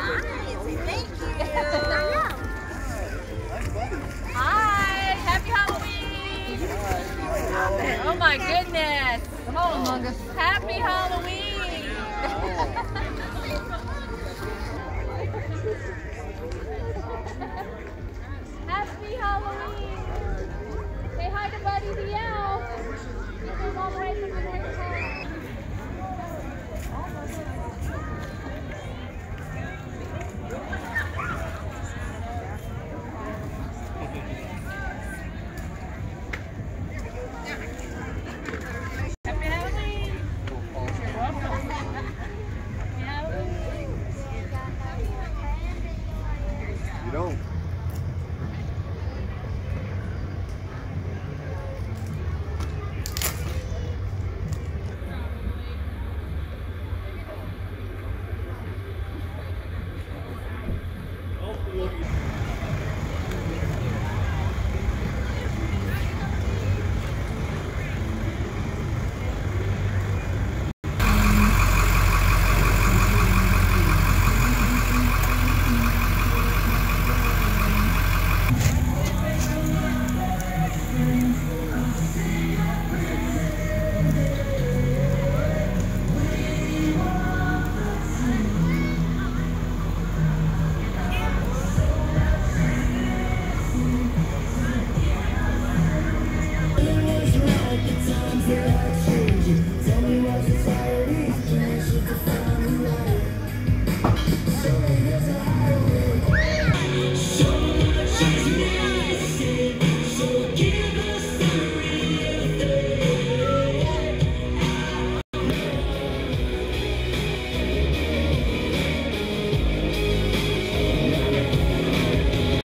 Thank you. Hi. Happy Halloween. Oh my goodness. Come on, Mungus. Happy Halloween. you don't.